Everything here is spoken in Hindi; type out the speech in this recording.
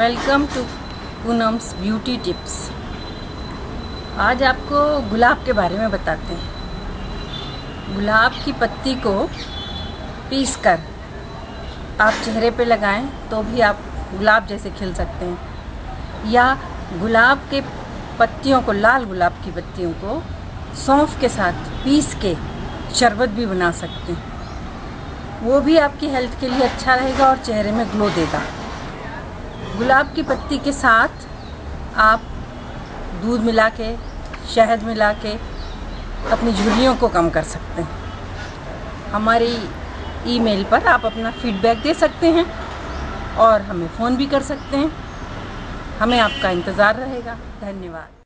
Welcome to Poonam's beauty tips. आज आपको गुलाब के बारे में बताते हैं। गुलाब की पत्ती को पीस कर आप चेहरे पे लगाएँ तो भी आप गुलाब जैसे खिल सकते हैं। या गुलाब के पत्तियों को, लाल गुलाब की पत्तियों को सौंफ के साथ पीस के शरबत भी बना सकते हैं। वो भी आपकी हेल्थ के लिए अच्छा रहेगा और चेहरे में ग्लो देगा। गुलाब की पत्ती के साथ आप दूध मिला के, शहद मिला के अपनी झुर्रियों को कम कर सकते हैं। हमारी ईमेल पर आप अपना फीडबैक दे सकते हैं और हमें फ़ोन भी कर सकते हैं। हमें आपका इंतज़ार रहेगा। धन्यवाद।